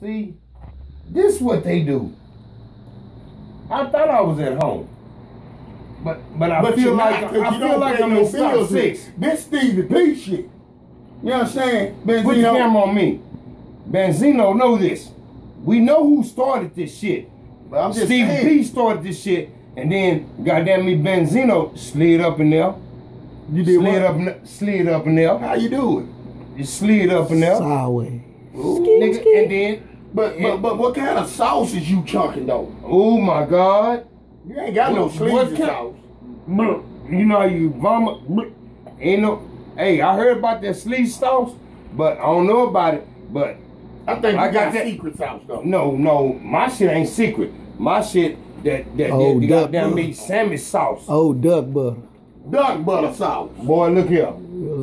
See, this is what they do. I thought I was at home. But but I But feel like not, 'cause I you feel don't like pay I'm no in Stock bills. Six. This Stevie P shit. You understand? Put the Benzino. camera on me. Benzino know this. We know who started this shit. But I'm just Steve saying. P started this shit, and then goddamn me Benzino slid up in there. You did slid what? up, in- slid up in there. How you do it? You slid up in there, Sideways. Nigga, and then But but but what kind of sauce is you chunking though? oh my god, You ain't got no What- sleeves what sauce. Bruh, you know how you vomit. Bruh. Ain't no. Hey, I heard about that sleeve sauce, but I don't know about it. But I think I got got, that- secret sauce though. no, no, my shit ain't secret. My shit that that, Oh, that, that duck goddamn butter. me salmon sauce. Oh, duck butter. Duck butter sauce. Boy, look here.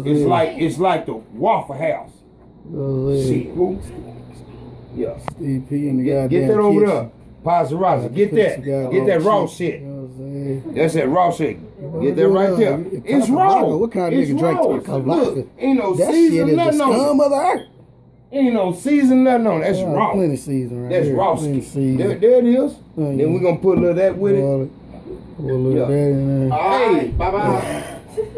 It's Yeah. like it's like the Waffle House. Oh, yeah. See? Yeah. Steve P in the Get, goddamn get that over kitchen. there. Paparazzi. Get that. Get that raw shit. shit. You know what I'm saying? That's that raw shit. Get that right there. It's raw. What kind of nigga drink raw. taco Look. Ain't no That shit season nothing on it. of the earth. Ain't no season nothing on it. That's Yeah, raw. Plenty season right That's here. raw. Plenty There, there it is. Oh, Then we're gonna put a little of that with it. Pour it- pour a little Yeah. that in there. All right, bye bye.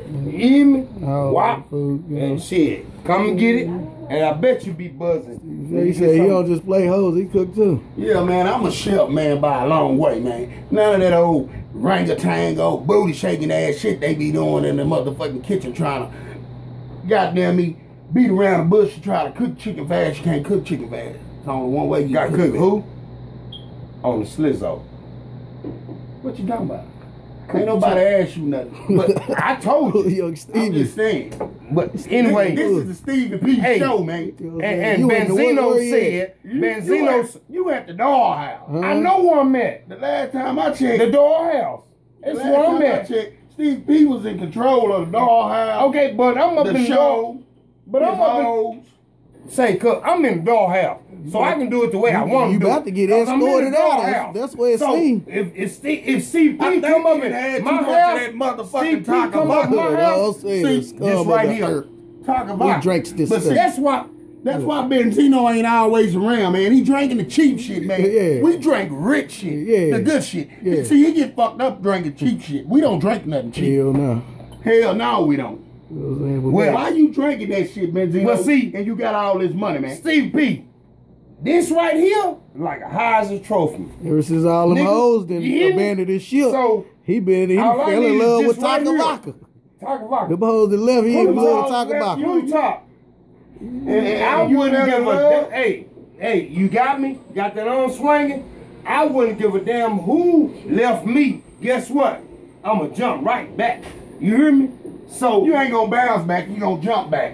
You hear me? Oh, All Wop. the food, you know. And shit. Come and get it. And I bet you be buzzing. He said he don't just play hoes, he cook too. Yeah, man, I'm a chef, man, by a long way, man. None of that old ranger tango, booty shaking ass shit they be doing in the motherfucking kitchen trying to, goddamn me, beat around the bush to try to cook chicken fast. You can't cook chicken fast. It's only one way you gotta cook it. who? On the slizzo. What you talking about? Ain't nobody asked you nothing. But I told you. Young I'm just saying. But anyway, this is the Stevie P Hey. show, man. You know what I'm and, and You in the wood Benzino said, You, Benzino, you at the dollhouse. Huh? I know where I'm at. The last time I checked, The dollhouse. That's last where I'm at. checked, Steve P was in control of the dollhouse. Okay, but I'm up the in the show. But I'm up in. Say, cause I'm in the dollhouse, so I can do it the way I want you to do about to get 'Cause I'm in the escorted out. That's- that's what it so seem. If if if CP I come up you had too my house, that motherfucking CP taco come up my house. See, this right here. Talk about drinks this But see, that's why that's why Benzino ain't always around, man. He drinking the cheap shit, man. Yeah. We drink rich shit, Yeah. the good shit. Yeah. See, he get fucked up drinking cheap shit. We don't drink nothing cheap. Hell no. Hell no, we don't. You know what I'm saying? But Well, Why you drinking that shit, Benzino? Well, see- and you got all this money, man. Steve P. This right here, like a Heisman trophy. Ever since all them hoes done you hear me? abandoned his ship, So he been he I fell in love with right Taco here. Vodka. talk about Them hoes that left, he in love with Taco Vodka. You talk. Mm. And, And I wouldn't give a damn. Hey, hey, you got me? Got that on swinging? I wouldn't give a damn who left me. Guess what? I'ma jump right back. You hear me? So, You ain't gonna bounce back. You gonna jump back.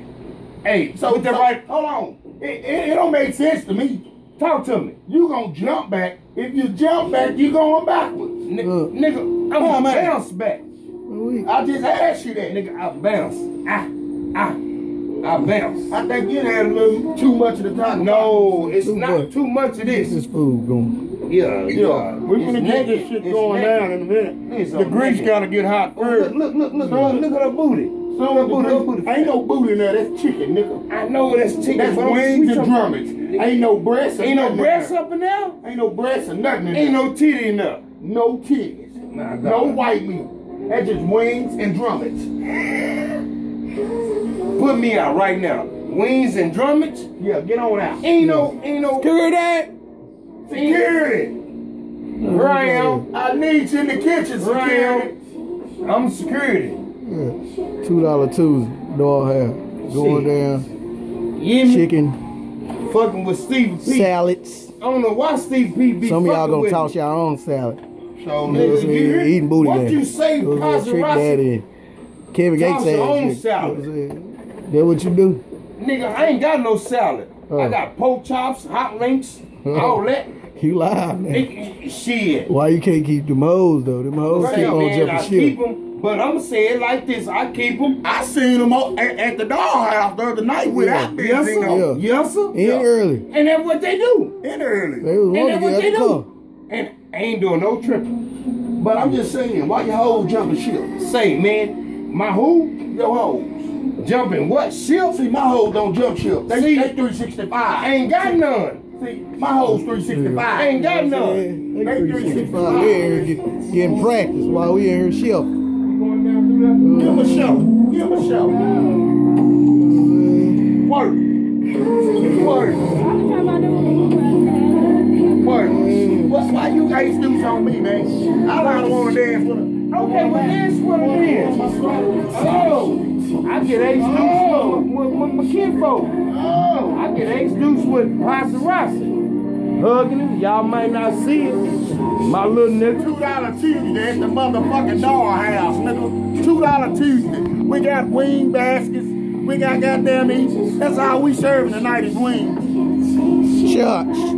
hey, So, put that so- right. Hold on. It, it, it don't make sense to me. Talk to me. You gonna jump back. If you jump back, you going backwards. N- Uh. nigga, I'm gonna man. bounce back. I just asked you that. Nigga, I bounce. Ah, ah, I bounce. I think you had a little too much of the time. No, it's Too not much. too much of this. this food going. Yeah, Yeah, we're gonna get this shit going naked. down in a minute. It's the grease naked. gotta get hot Oh, first. look, look, look, look, look at her booty. So Look at the her booty, booty. ain't no booty in there. That's chicken, nigga. I know that's chicken. That's wings and drummets. Ain't no breasts. Ain't no breasts up in there. Ain't no breasts or nothing in Ain't no titty in there. No titties. Nah, no white meat. That's just wings and drummets. Put me out right now. Wings and drummets. Yeah, get on out. Ain't no, ain't no. Hear that? Security. Here I am. I need you in the kitchen, Here I security. am. I'm security. Yeah. Two dollar Tuesday, dog have going Shit. down. You hear me? Chicken, Fucking with Steve P. salads. I don't know why Steve P be Some of y'all gonna toss me. y'all own salad. So, You know Nigga, you hear- Eating booty what you say, Those little trick Paparazzi? daddy. Kevin Gates Toss your own salad. You know what I'm? That what you do? Nigga, I ain't got no salad. Oh. I got pork chops, hot links, all that. You live man. Nigga, Shit. Why you can't keep them hoes though? Them hoes Say, keep on man, I jumping keep them, but I'm say it like this. I keep them. I seen them all at, at the dollhouse the other night without Yeah. Yes, Benzino. sir. Yeah. Yes, sir. In early. And that's what they do. In early. They was And wanting that's to what they out the car. do. And I ain't doing no tripping. But I'm just saying, why your hoes jumping ship? Say, man, my who? Your hoes. Jumping what? Ship? See, my hoes don't jump ship. They, See- they 365. I ain't got none. My whole 365. I ain't got none. they They 365. They in here get- getting practice while we in here shift. You going down through Give him a show. Give him a show. Work. Work. Work. What, why you guys do on me, man? I don't want to dance with her. Okay, well that's what it is. Oh, I get ace deuce with, with, my kinfolk. Oh. I get ace deuce with Rasa. Hugging him, y'all might not see it. My little nigga. Two dollar Tuesday at the motherfucking dollhouse, nigga. Two dollar Tuesday. We got wing baskets. We got goddamn eats. That's all we serving tonight is wings. Shots.